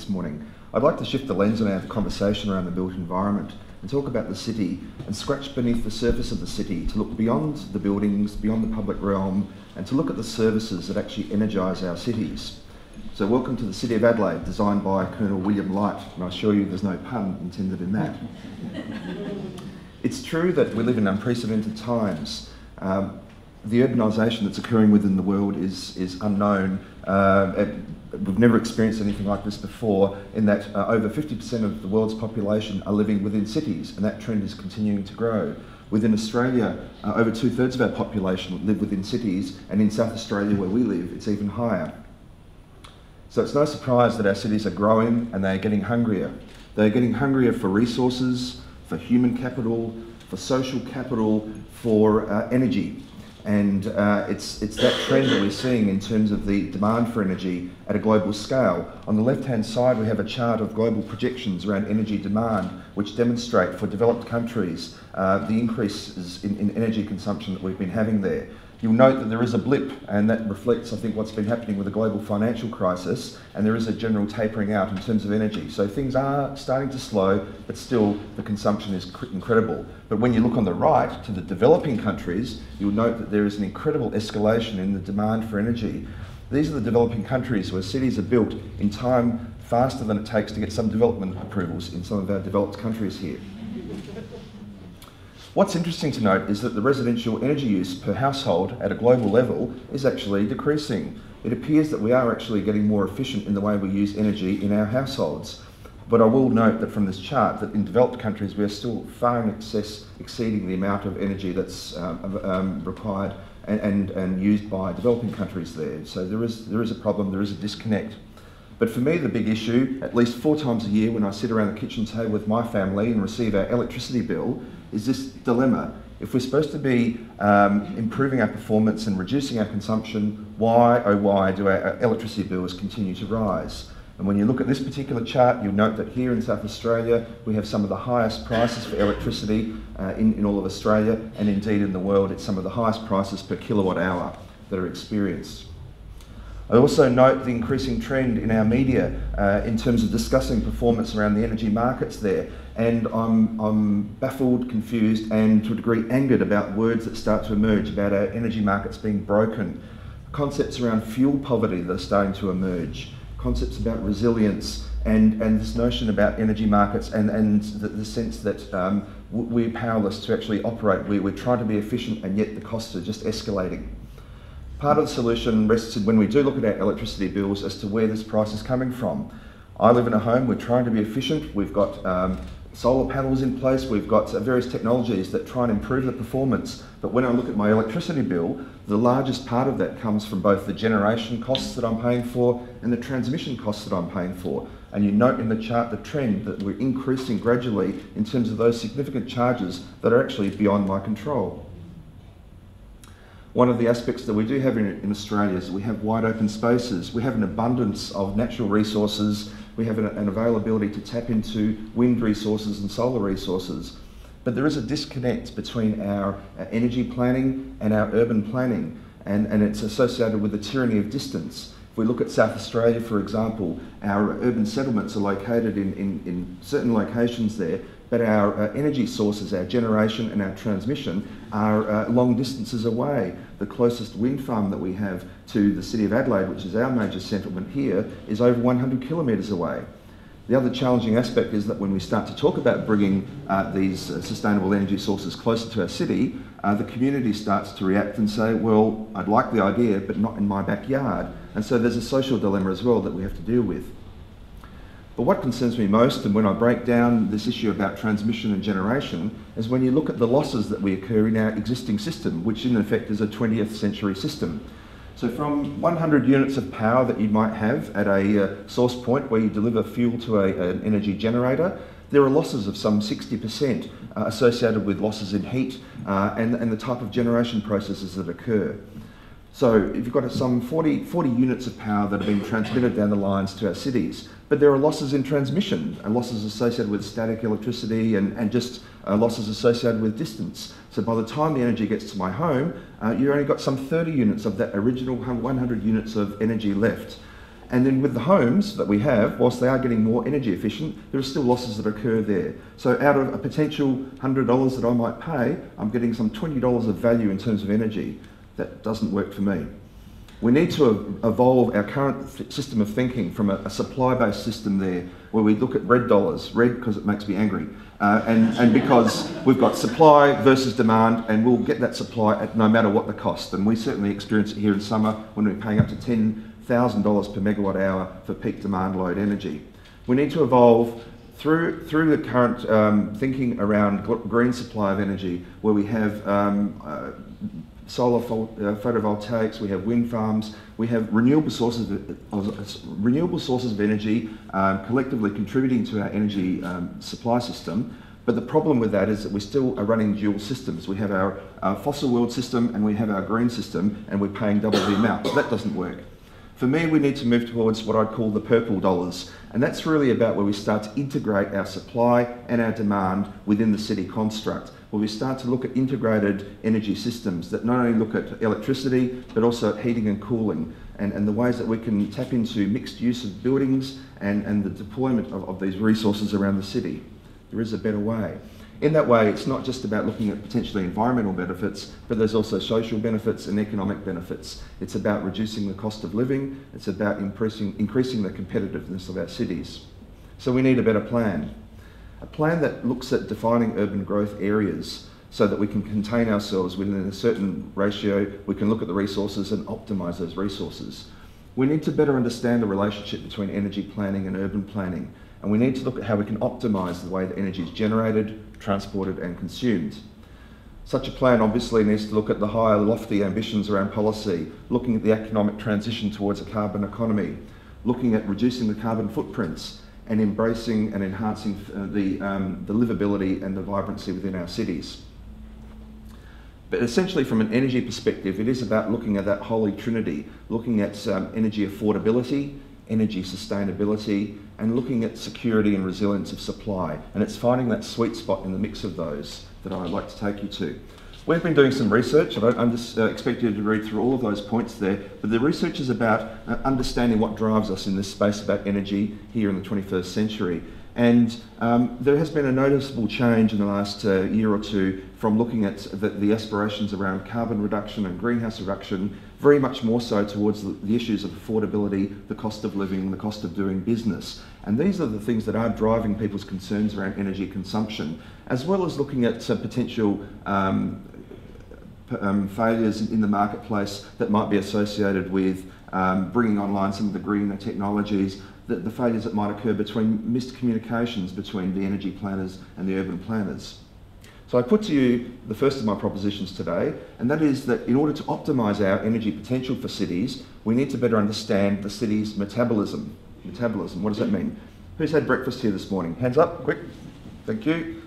this morning. I'd like to shift the lens on our conversation around the built environment and talk about the city and scratch beneath the surface of the city to look beyond the buildings, beyond the public realm, and to look at the services that actually energise our cities. So, welcome to the City of Adelaide, designed by Colonel William Light, and I assure you there's no pun intended in that. it's true that we live in unprecedented times. Um, the urbanisation that's occurring within the world is, is unknown. Uh, we've never experienced anything like this before, in that uh, over 50% of the world's population are living within cities, and that trend is continuing to grow. Within Australia, uh, over two thirds of our population live within cities, and in South Australia, where we live, it's even higher. So it's no surprise that our cities are growing and they are getting hungrier. They are getting hungrier for resources, for human capital, for social capital, for uh, energy. And uh, it's, it's that trend that we're seeing in terms of the demand for energy at a global scale. On the left hand side, we have a chart of global projections around energy demand, which demonstrate for developed countries uh, the increases in, in energy consumption that we've been having there. You'll note that there is a blip, and that reflects, I think, what's been happening with the global financial crisis, and there is a general tapering out in terms of energy. So things are starting to slow, but still the consumption is incredible. But when you look on the right to the developing countries, you'll note that there is an incredible escalation in the demand for energy. These are the developing countries where cities are built in time faster than it takes to get some development approvals in some of our developed countries here. What's interesting to note is that the residential energy use per household at a global level is actually decreasing. It appears that we are actually getting more efficient in the way we use energy in our households. But I will note that from this chart that in developed countries we are still far in excess exceeding the amount of energy that's um, um, required and, and, and used by developing countries there. So there is, there is a problem, there is a disconnect. But for me, the big issue, at least four times a year when I sit around the kitchen table with my family and receive our electricity bill, is this dilemma. If we're supposed to be um, improving our performance and reducing our consumption, why, oh why, do our electricity bills continue to rise? And when you look at this particular chart, you'll note that here in South Australia, we have some of the highest prices for electricity uh, in, in all of Australia, and indeed in the world, it's some of the highest prices per kilowatt hour that are experienced. I also note the increasing trend in our media uh, in terms of discussing performance around the energy markets there. And I'm, I'm baffled, confused, and to a degree angered about words that start to emerge about our energy markets being broken. Concepts around fuel poverty that are starting to emerge. Concepts about resilience and, and this notion about energy markets and, and the, the sense that um, we're powerless to actually operate. We, we're trying to be efficient and yet the costs are just escalating. Part of the solution rests when we do look at our electricity bills as to where this price is coming from. I live in a home, we're trying to be efficient, we've got um, solar panels in place, we've got various technologies that try and improve the performance. But when I look at my electricity bill, the largest part of that comes from both the generation costs that I'm paying for and the transmission costs that I'm paying for. And you note in the chart the trend that we're increasing gradually in terms of those significant charges that are actually beyond my control. One of the aspects that we do have in, in Australia is we have wide open spaces. We have an abundance of natural resources. We have an, an availability to tap into wind resources and solar resources. But there is a disconnect between our, energy planning and our urban planning, and, and it's associated with the tyranny of distance. If we look at South Australia, for example, our urban settlements are located in, in, in certain locations there, but our uh, energy sources, our generation and our transmission, are uh, long distances away. The closest wind farm that we have to the city of Adelaide, which is our major settlement here, is over 100 kilometres away. The other challenging aspect is that when we start to talk about bringing uh, these uh, sustainable energy sources closer to our city, uh, the community starts to react and say, well, I'd like the idea, but not in my backyard. And so there's a social dilemma as well that we have to deal with. But what concerns me most, and when I break down this issue about transmission and generation, is when you look at the losses that we occur in our existing system, which in effect is a 20th century system. So from 100 units of power that you might have at a uh, source point where you deliver fuel to a, an energy generator, there are losses of some 60% uh, associated with losses in heat uh, and, and the type of generation processes that occur. So if you've got some 40, 40 units of power that are being transmitted down the lines to our cities, but there are losses in transmission and losses associated with static electricity and, and just uh, losses associated with distance. So by the time the energy gets to my home, uh, you've only got some 30 units of that original 100 units of energy left. And then with the homes that we have, whilst they are getting more energy efficient, there are still losses that occur there. So out of a potential $100 that I might pay, I'm getting some $20 of value in terms of energy. That doesn't work for me. We need to evolve our current system of thinking from a, a supply-based system there, where we look at red dollars, red because it makes me angry, uh, and, and because we've got supply versus demand, and we'll get that supply at no matter what the cost. And we certainly experience it here in summer when we're paying up to $10,000 per megawatt hour for peak demand load energy. We need to evolve through, through the current um, thinking around green supply of energy, where we have um, uh, solar uh, photovoltaics, we have wind farms, we have renewable sources of, renewable sources of energy um, collectively contributing to our energy um, supply system. But the problem with that is that we still are running dual systems. We have our, our fossil world system and we have our green system, and we're paying double the amount. That doesn't work. For me, we need to move towards what I'd call the purple dollars, and that's really about where we start to integrate our supply and our demand within the city construct where we start to look at integrated energy systems that not only look at electricity but also at heating and cooling and, and the ways that we can tap into mixed use of buildings and, and the deployment of, of these resources around the city. There is a better way. In that way, it's not just about looking at potentially environmental benefits, but there's also social benefits and economic benefits. It's about reducing the cost of living, it's about increasing, increasing the competitiveness of our cities. So we need a better plan a plan that looks at defining urban growth areas so that we can contain ourselves within a certain ratio, we can look at the resources and optimise those resources. We need to better understand the relationship between energy planning and urban planning, and we need to look at how we can optimise the way that energy is generated, transported and consumed. Such a plan obviously needs to look at the higher lofty ambitions around policy, looking at the economic transition towards a carbon economy, looking at reducing the carbon footprints, and embracing and enhancing uh, the, um, the livability and the vibrancy within our cities. But essentially, from an energy perspective, it is about looking at that holy trinity, looking at um, energy affordability, energy sustainability, and looking at security and resilience of supply. And it's finding that sweet spot in the mix of those that I'd like to take you to. We've been doing some research. I don't just, uh, expect you to read through all of those points there, but the research is about uh, understanding what drives us in this space about energy here in the 21st century. And um, there has been a noticeable change in the last uh, year or two from looking at the, the, aspirations around carbon reduction and greenhouse reduction, very much more so towards the, the, issues of affordability, the cost of living, the cost of doing business. And these are the things that are driving people's concerns around energy consumption, as well as looking at uh, potential um, um, failures in the marketplace that might be associated with um, bringing online some of the greener technologies, the, the failures that might occur between missed communications between the energy planners and the urban planners. So I put to you the first of my propositions today, and that is that in order to optimise our energy potential for cities, we need to better understand the city's metabolism. Metabolism, what does that mean? Who's had breakfast here this morning? Hands up, quick. Thank you.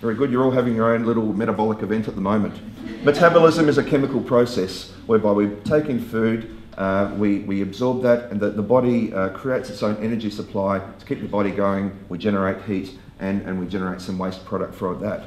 Very good. You're all having your own little metabolic event at the moment. Metabolism is a chemical process whereby we take in food, uh, we, we absorb that, and the, the body uh, creates its own energy supply to keep the body going. We generate heat and, and we generate some waste product from that.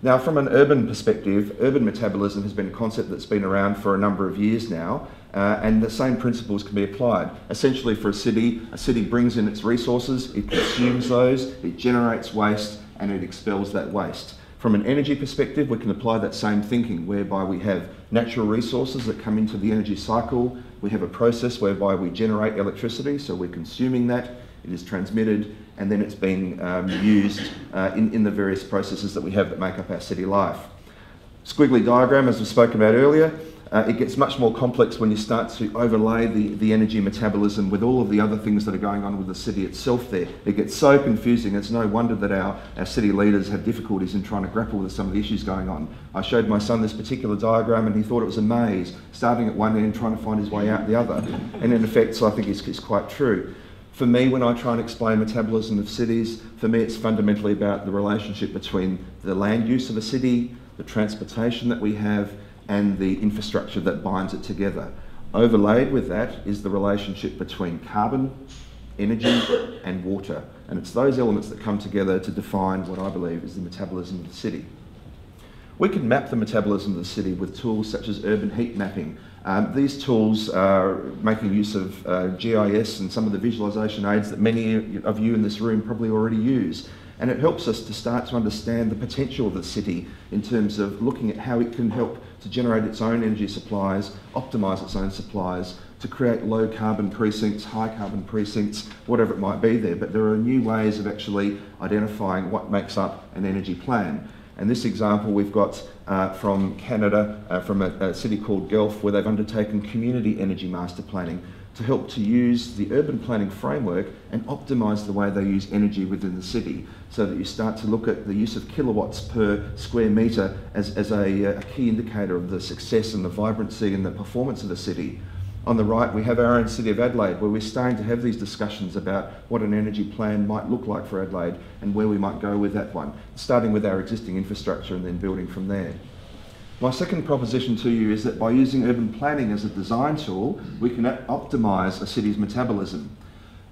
Now, from an urban perspective, urban metabolism has been a concept that's been around for a number of years now, uh, and the same principles can be applied. Essentially, for a city, a city brings in its resources, it consumes those, it generates waste, and it expels that waste. From an energy perspective, we can apply that same thinking whereby we have natural resources that come into the energy cycle. We have a process whereby we generate electricity, so we're consuming that, it is transmitted, and then it's being um, used uh, in, in the various processes that we have that make up our city life. Squiggly diagram, as we spoke about earlier, uh, it gets much more complex when you start to overlay the, the energy metabolism with all of the other things that are going on with the city itself there. It gets so confusing, it's no wonder that our, our city leaders have difficulties in trying to grapple with some of the issues going on. I showed my son this particular diagram and he thought it was a maze, starting at one end trying to find his way out the other. And in effect, so I think it's, it's quite true. For me, when I try and explain metabolism of cities, for me it's fundamentally about the relationship between the land use of a city, the transportation that we have, and the infrastructure that binds it together. Overlaid with that is the relationship between carbon, energy, and water. And it's those elements that come together to define what I believe is the metabolism of the city. We can map the metabolism of the city with tools such as urban heat mapping, Um, these tools are making use of uh, GIS and some of the visualisation aids that many of you in this room probably already use. And it helps us to start to understand the potential of the city in terms of looking at how it can help to generate its own energy supplies, optimise its own supplies, to create low carbon precincts, high carbon precincts, whatever it might be there. But there are new ways of actually identifying what makes up an energy plan. And this example we've got uh, from Canada, uh, from a, a, city called Guelph, where they've undertaken community energy master planning to help to use the urban planning framework and optimise the way they use energy within the city so that you start to look at the use of kilowatts per square metre as, as a, uh, a key indicator of the success and the vibrancy and the performance of the city. On the right, we have our own City of Adelaide, where we're starting to have these discussions about what an energy plan might look like for Adelaide and where we might go with that one, starting with our existing infrastructure and then building from there. My second proposition to you is that by using urban planning as a design tool, we can optimise a city's metabolism.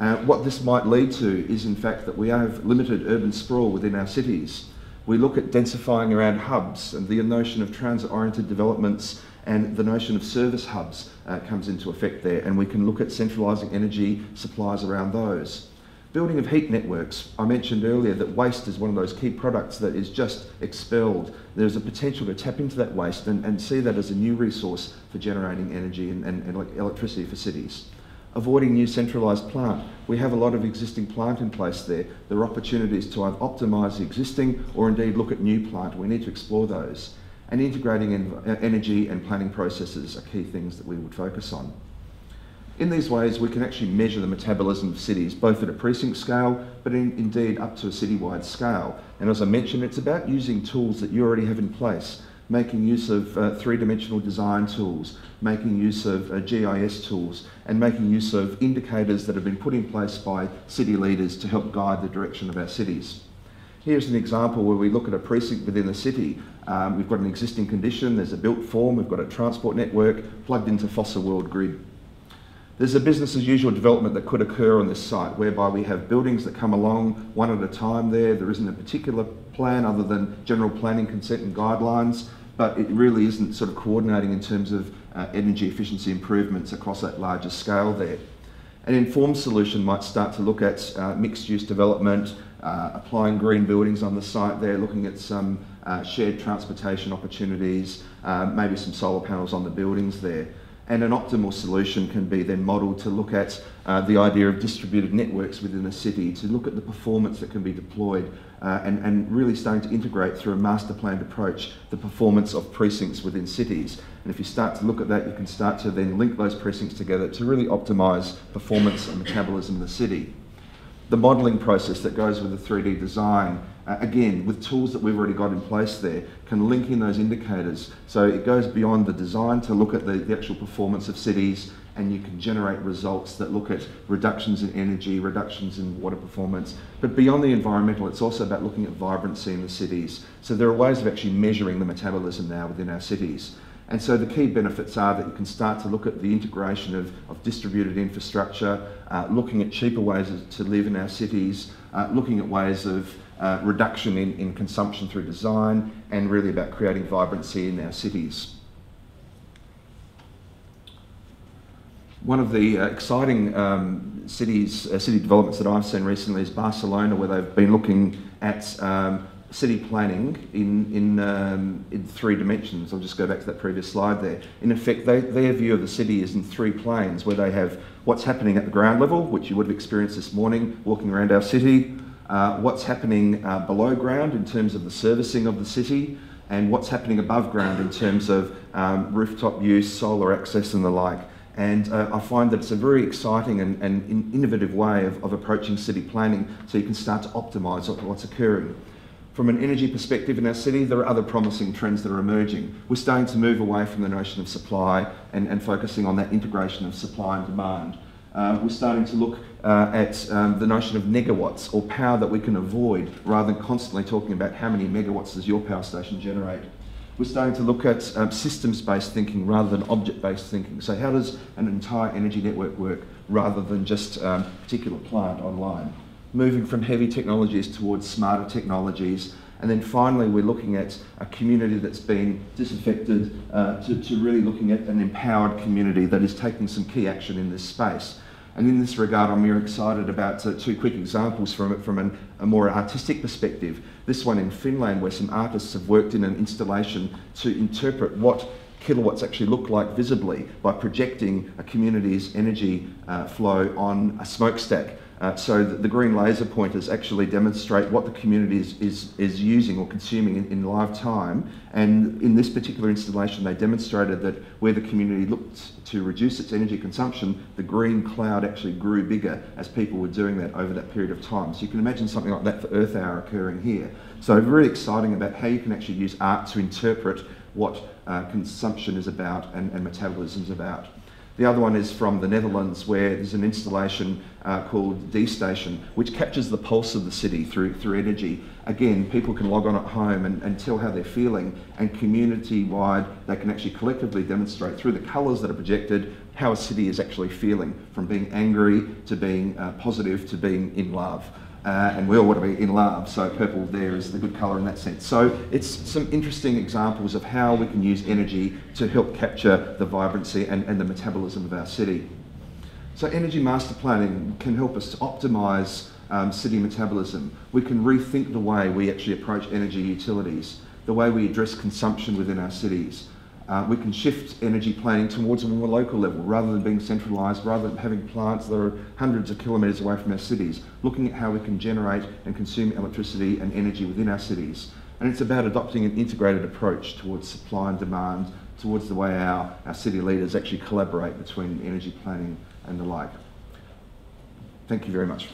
Uh, what this might lead to is, in fact, that we have limited urban sprawl within our cities. We look at densifying around hubs and the notion of transit oriented developments and the notion of service hubs uh, comes into effect there, and we can look at centralising energy supplies around those. Building of heat networks. I mentioned earlier that waste is one of those key products that is just expelled. There's a potential to tap into that waste and, and see that as a new resource for generating energy and, and, and electricity for cities. Avoiding new centralised plant. We have a lot of existing plant in place there. There are opportunities to either optimise the existing or indeed look at new plant. We need to explore those. And integrating energy and planning processes are key things that we would focus on. In these ways, we can actually measure the metabolism of cities, both at a precinct scale, but in, indeed up to a citywide scale. And as I mentioned, it's about using tools that you already have in place, making use of uh, three-dimensional design tools, making use of uh, GIS tools, and making use of indicators that have been put in place by city leaders to help guide the direction of our cities. Here's an example where we look at a precinct within a city. Um, we've got an existing condition, there's a built form, we've got a transport network plugged into fossil world grid. There's a business as usual development that could occur on this site whereby we have buildings that come along one at a time there. There isn't a particular plan other than general planning consent and guidelines, but it really isn't sort of coordinating in terms of uh, energy efficiency improvements across that larger scale there. An informed solution might start to look at uh, mixed use development, uh, applying green buildings on the site there, looking at some uh, shared transportation opportunities, uh, maybe some solar panels on the buildings there. And an optimal solution can be then modelled to look at uh, the idea of distributed networks within a city, to look at the performance that can be deployed uh, and, and really starting to integrate through a master planned approach the performance of precincts within cities. And if you start to look at that, you can start to then link those precincts together to really optimise performance and metabolism of the city the modelling process that goes with the 3D design, uh, again, with tools that we've already got in place there, can link in those indicators. So it goes beyond the design to look at the, the actual performance of cities and you can generate results that look at reductions in energy, reductions in water performance. But beyond the environmental, it's also about looking at vibrancy in the cities. So there are ways of actually measuring the metabolism now within our cities. And so the key benefits are that you can start to look at the integration of, of distributed infrastructure, uh, looking at cheaper ways to live in our cities, uh, looking at ways of uh, reduction in, in consumption through design, and really about creating vibrancy in our cities. One of the uh, exciting um, cities, uh, city developments that I've seen recently is Barcelona, where they've been looking at um, city planning in, in, um, in three dimensions. I'll just go back to that previous slide there. In effect, they, their view of the city is in three planes, where they have what's happening at the ground level, which you would have experienced this morning walking around our city, uh, what's happening uh, below ground in terms of the servicing of the city, and what's happening above ground in terms of um, rooftop use, solar access, and the like. And uh, I find that it's a very exciting and, and innovative way of, of approaching city planning so you can start to optimise what's occurring. From an energy perspective in our city, there are other promising trends that are emerging. We're starting to move away from the notion of supply and, and focusing on that integration of supply and demand. Uh, we're starting to look uh, at um, the notion of negawatts or power that we can avoid rather than constantly talking about how many megawatts does your power station generate. We're starting to look at um, systems based thinking rather than object based thinking. So, how does an entire energy network work rather than just um, a particular plant online? moving from heavy technologies towards smarter technologies And then finally, we're looking at a community that's been disaffected uh, to, to really looking at an empowered community that is taking some key action in this space. And in this regard, I'm very excited about uh, two quick examples from from an, a more artistic perspective. This one in Finland, where some artists have worked in an installation to interpret what kilowatts actually look like visibly by projecting a community's energy uh, flow on a smokestack. Uh, so the, green laser pointers actually demonstrate what the community is, is, is using or consuming in, in, live time. And in this particular installation, they demonstrated that where the community looked to reduce its energy consumption, the green cloud actually grew bigger as people were doing that over that period of time. So you can imagine something like that for Earth Hour occurring here. So very exciting about how you can actually use art to interpret what uh, consumption is about and, and metabolism is about. The other one is from the Netherlands, where there's an installation uh, called D Station, which captures the pulse of the city through, through energy. Again, people can log on at home and, and tell how they're feeling, and community wide, they can actually collectively demonstrate through the colours that are projected how a city is actually feeling, from being angry to being uh, positive to being in love. Uh, and we all want to be in love, so purple there is the good colour in that sense. So it's some interesting examples of how we can use energy to help capture the vibrancy and, and the metabolism of our city. So energy master planning can help us to optimise um, city metabolism. We can rethink the way we actually approach energy utilities, the way we address consumption within our cities, uh, we can shift energy planning towards a more local level rather than being centralised, rather than having plants that are hundreds of kilometres away from our cities, looking at how we can generate and consume electricity and energy within our cities. And it's about adopting an integrated approach towards supply and demand, towards the way our, our city leaders actually collaborate between energy planning and the like. Thank you very much.